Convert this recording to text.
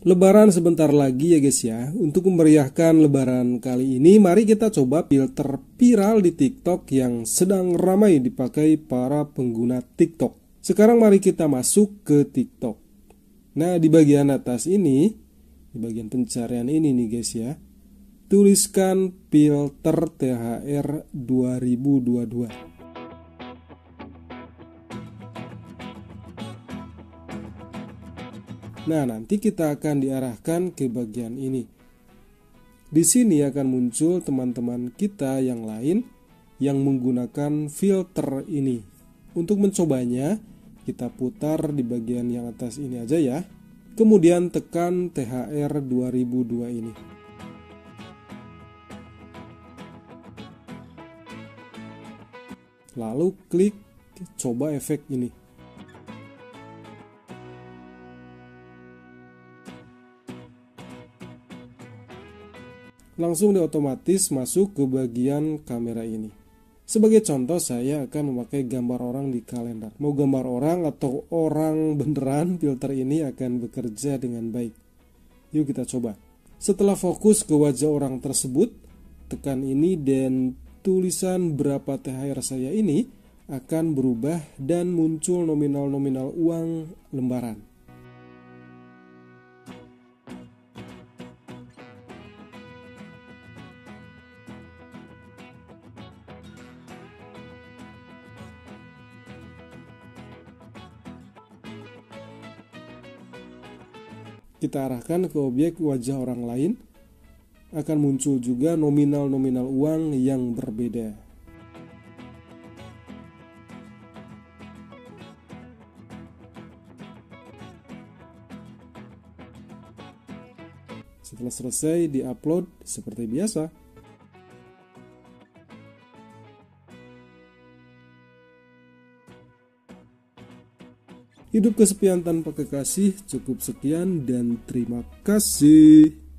Lebaran sebentar lagi ya guys ya. Untuk memeriahkan lebaran kali ini, mari kita coba filter viral di TikTok yang sedang ramai dipakai para pengguna TikTok. Sekarang mari kita masuk ke TikTok. Nah, di bagian atas ini, di bagian pencarian ini nih guys ya. Tuliskan filter THR 2022. Nah, nanti kita akan diarahkan ke bagian ini. Di sini akan muncul teman-teman kita yang lain yang menggunakan filter ini. Untuk mencobanya, kita putar di bagian yang atas ini aja ya. Kemudian tekan THR 2002 ini. Lalu klik coba efek ini. Langsung dia otomatis masuk ke bagian kamera ini. Sebagai contoh saya akan memakai gambar orang di kalender. Mau gambar orang atau orang beneran filter ini akan bekerja dengan baik. Yuk kita coba. Setelah fokus ke wajah orang tersebut, tekan ini dan tulisan berapa THR saya ini akan berubah dan muncul nominal-nominal uang lembaran. Kita arahkan ke objek wajah orang lain, akan muncul juga nominal-nominal uang yang berbeda. Setelah selesai di-upload seperti biasa. Hidup kesepian tanpa kekasih cukup sekian dan terima kasih.